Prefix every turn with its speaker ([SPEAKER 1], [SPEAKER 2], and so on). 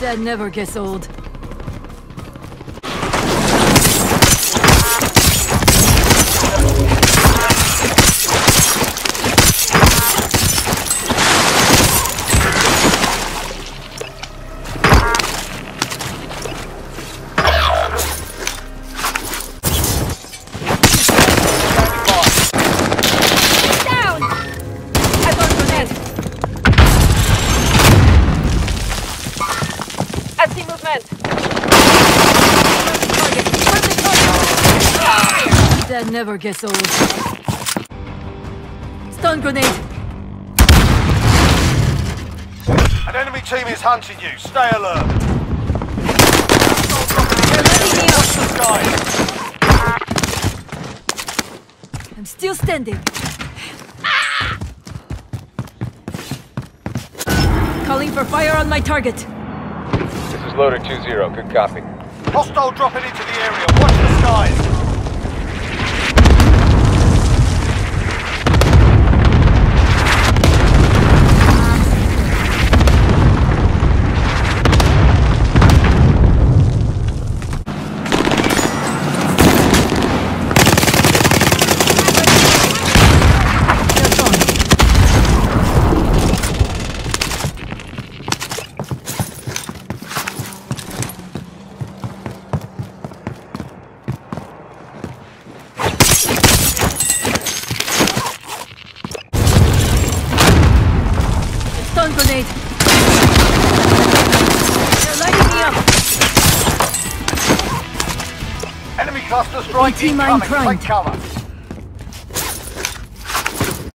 [SPEAKER 1] That never gets old.
[SPEAKER 2] I.
[SPEAKER 1] That never gets old. Stun grenade!
[SPEAKER 3] An enemy team is hunting you. Stay alert. Watch the skies.
[SPEAKER 1] I'm still standing. Calling for fire on my target.
[SPEAKER 4] Is loader 2-0. Good copy.
[SPEAKER 3] Hostile dropping into the area. Watch the skies.
[SPEAKER 1] Stun grenade! They're lighting me up!
[SPEAKER 3] Enemy cluster strike incoming. Take cover.